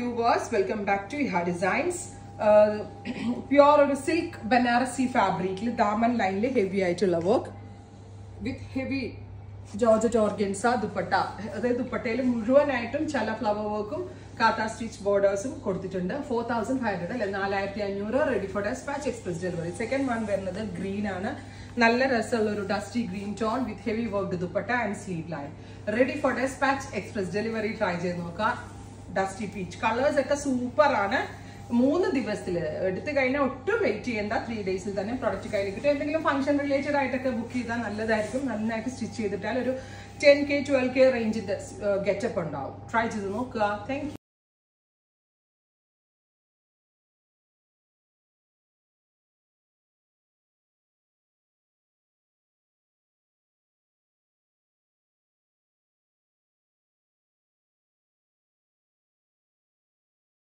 Viewers welcome back to Iha designs pure ഒരു silk Banarasi ഫാബ്രിക്കിൽ ദാമൻ ലൈനിൽ ഹെവി ആയിട്ടുള്ള work with heavy georgette organza dupatta. അതായത് ദുപ്പട്ടയിൽ മുഴുവനായിട്ടും ചില ഫ്ലവർ വർക്കും കാത്ത സ്റ്റിച്ച് ബോർഡേഴ്സും കൊടുത്തിട്ടുണ്ട്. ഫോർ തൗസൻഡ് ഫൈവ് ഹൺഡ്രഡ് അല്ലെ? നാലായിരത്തി അഞ്ഞൂറ് ready for despatch express delivery second one വരുന്നത് green aanu നല്ല രസമുള്ള ഒരു dusty green tone with heavy work dupatta and sleeve line ready for despatch express delivery try ചെയ്ത് നോക്കുക ഡസ്റ്റി പീച്ച് കളേഴ്സ് ഒക്കെ സൂപ്പർ ആണ്. മൂന്ന് ദിവസത്തിൽ എടുത്തു കഴിഞ്ഞാൽ ഒട്ടും വെയിറ്റ് ചെയ്യേണ്ട. ത്രീ ഡേയ്സിൽ തന്നെ പ്രൊഡക്റ്റ് കയ്യിൽ കിട്ടും. എന്തെങ്കിലും ഫംഗ്ഷൻ റിലേറ്റഡ് ആയിട്ടൊക്കെ ബുക്ക് ചെയ്താൽ നല്ലതായിരിക്കും. നന്നായിട്ട് സ്റ്റിച്ച് ചെയ്തിട്ടാൽ ഒരു ടെൻ കെ ട്വൽവ് കെ റേഞ്ചിന്റെ ഗെറ്റപ്പ് ഉണ്ടാവും. ട്രൈ ചെയ്ത് നോക്കുക. താങ്ക്